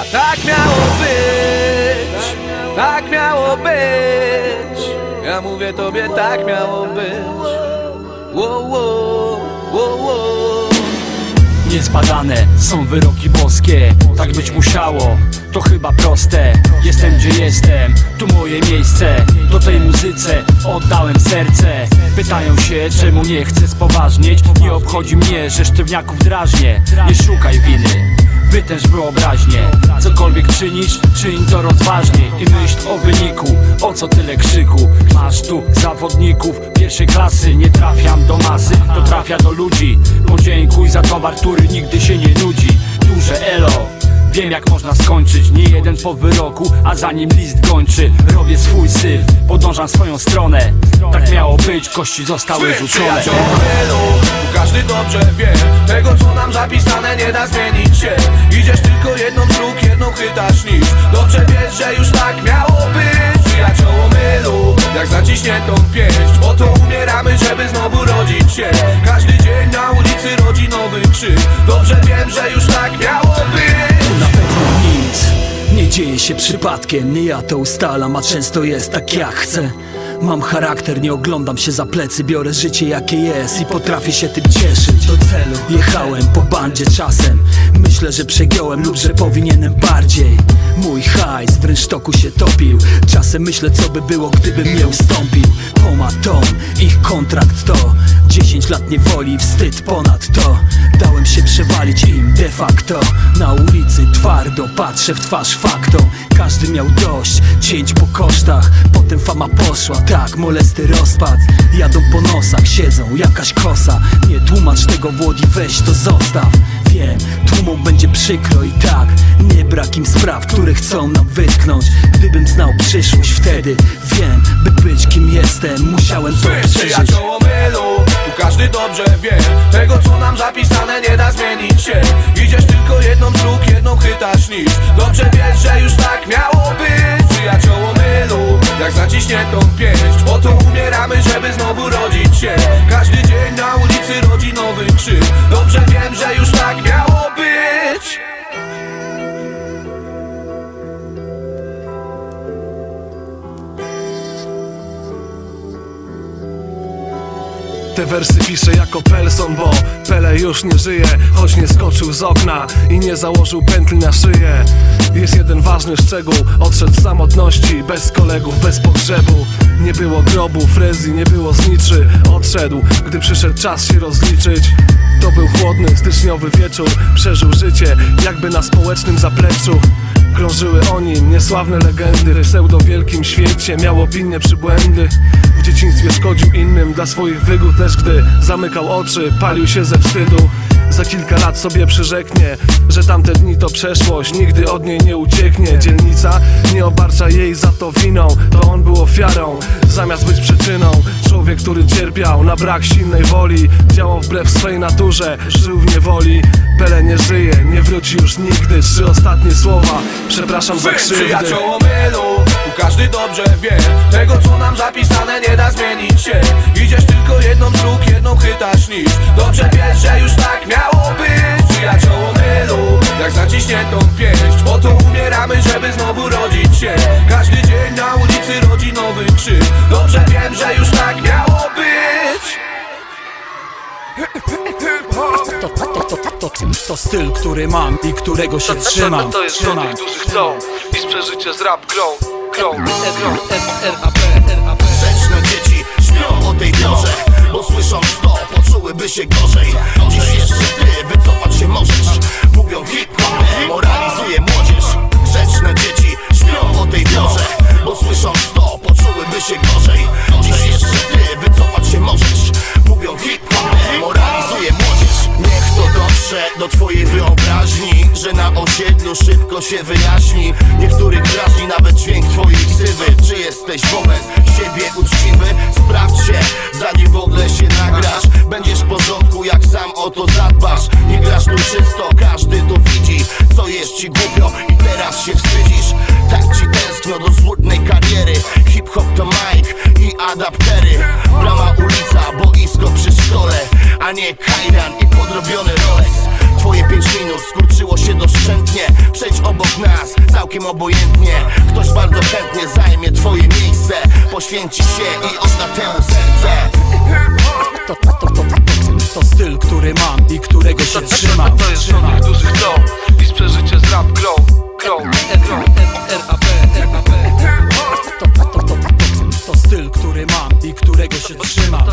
A tak miało być, tak miało być. Ja mówię tobie, tak miało być. Wow, wow, wow, wow. Niezbadane są wyroki boskie Tak być musiało, to chyba proste Jestem gdzie jestem, tu moje miejsce. Do tej muzyce oddałem serce. Pytają się czemu nie chcę spoważnieć. Nie obchodzi mnie, że sztywniaków drażnię. Nie szukaj winy. Wytęż wyobraźnię. Cokolwiek czynisz, czyń to rozważnie. I myśl o wyniku, o co tyle krzyku Masz tu zawodników pierwszej klasy? Nie trafiam do masy, to trafia do ludzi. Podziękuj za towar, który nigdy się nie nudzi. Duże elo. Wiem jak można skończyć, po wyroku A zanim list kończy, robię swój syf Podążam swoją stronę. Tak miało być, kości zostały rzucone. każdy dobrze wie Tego co nam zapisane nie da zmienić się. Idziesz tylko jedną dróg, jedną chytasz niż. Dobrze wiesz, że już tak miało być. Przyjacioło mylu, jak zaciśniętą pięść Po to umieramy, żeby znowu rodzić się. Każdy dzień na ulicy rodzi nowy krzyk. Dobrze wiem, że już tak miało być. Na pewno nie dzieje się przypadkiem. Nie ja to ustalam, a często jest tak jak chcę. Mam charakter, nie oglądam się za plecy. Biorę życie jakie jest i potrafię się tym cieszyć. Do celu jechałem po bandzie czasem. Myślę, że przegiąłem lub że powinienem bardziej. Mój hajs w rynsztoku się topił. Czasem myślę co by było gdybym nie ustąpił. Pomatom, ich kontrakt to 10 lat niewoli, wstyd ponad to. Dałem się przewalić im de facto. Na ulicy twardo patrzę w twarz faktom. Każdy miał dość, cięć po kosztach. Potem fama poszła, tak, molesty rozpad. Jadą po nosach, siedzą, jakaś kosa. Nie tłumacz tego Włodzi, weź to zostaw. Wiem, tłumom będzie przykro i tak. Nie brak im spraw, które chcą nam wytknąć. Gdybym znał przyszłość wtedy Wiem, by być kim jestem, musiałem to przeżyć każdy dobrze wie Tego co nam zapisane nie da zmienić się. Idziesz tylko jedną dróg, jedną chytasz niż. Dobrze wiesz, że już tak Te wersy piszę jako Pelson, bo Pele już nie żyje Choć nie skoczył z okna i nie założył pętli na szyję. Jest jeden ważny szczegół Odszedł z samotności, bez kolegów, bez pogrzebu. Nie było grobu, frezji, nie było zniczy. Odszedł, gdy przyszedł czas się rozliczyć. To był chłodny, styczniowy wieczór Przeżył życie, jakby na społecznym zapleczu. Krążyły o nim niesławne legendy W pseudo wielkim świecie miał opinię przybłędy dzieciństwie szkodził innym dla swoich wygód Lecz gdy zamykał oczy, palił się ze wstydu. Za kilka lat sobie przyrzeknie, że tamte dni to przeszłość Nigdy od niej nie ucieknie. Dzielnica nie obarcza jej za to winą To on był ofiarą, zamiast być przyczyną Człowiek, który cierpiał na brak silnej woli Działał wbrew swej naturze, żył w niewoli. Pele nie żyje, nie wróci już nigdy. Trzy ostatnie słowa, przepraszam za Syn każdy dobrze wie Tego co nam zapisane nie da zmienić się. Idziesz tylko jedną dróg, jedną chytasz niż. Dobrze wiesz, że już tak miało być. Przyjacioło mylu, jak zaciśniętą pięść. Po to umieramy, żeby znowu rodzić się. Każdy dzień na ulicy rodzi nowy krzyk. Dobrze wiem, że już tak miało być. To, to, to, to, to, to styl, który mam i którego się trzymam. To jest do Trzymam. tych, którzy chcą Iż przeżycie z rap Grzeczne dzieci śpią o tej porze Bo słyszą sto, poczułyby się gorzej do twojej wyobraźni Że na osiedlu szybko się wyjaśni. Niektórych drażni nawet dźwięk twojej ksywy. Czy jesteś wobec siebie uczciwy? Sprawdź się, zanim w ogóle się nagrasz. Będziesz w porządku, jak sam o to zadbasz. Nie grasz tu czysto, każdy to widzi Co jest ci głupio. I teraz się wstydzisz. Tak ci tęskno do złudnej kariery. Hip-hop to mic i adaptery. Brama ulica, boisko przy stole A nie kajdan i podrobiony Rolex Twoje pięć minut skurczyło się doszczętnie. Przejdź obok nas, całkiem obojętnie. Ktoś bardzo chętnie zajmie twoje miejsce. Poświęci się i odda temu serce. To, to, to, to, to styl, który mam i którego się trzymam. To jest żonych dużych glow i z przeżycia z rap glow Glow, glow, R-A-P, To styl, który mam i którego się trzymam.